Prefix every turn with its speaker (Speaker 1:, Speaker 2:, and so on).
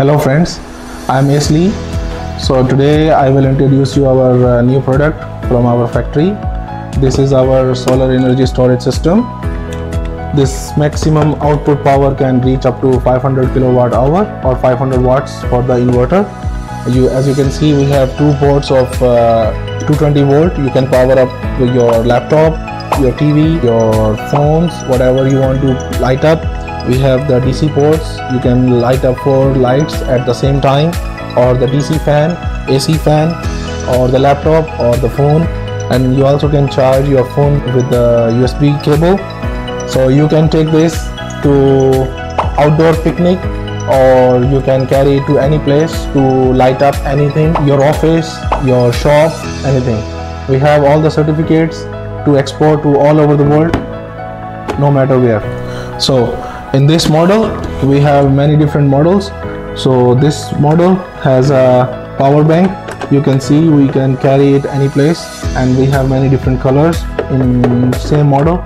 Speaker 1: Hello friends, I am Ace Li. So today I will introduce you our uh, new product from our factory. This is our solar energy storage system. This maximum output power can reach up to 500 kilowatt hour or 500 watts for the inverter. You, as you can see, we have two ports of uh, 220 volt. You can power up your laptop, your TV, your phones, whatever you want to light up we have the DC ports. You can light up four lights at the same time or the DC fan AC fan or the laptop or the phone. And you also can charge your phone with the USB cable. So you can take this to outdoor picnic or you can carry it to any place to light up anything your office your shop anything. We have all the certificates to export to all over the world no matter where. So in this model we have many different models. So this model has a power bank. You can see we can carry it any place and we have many different colors in same model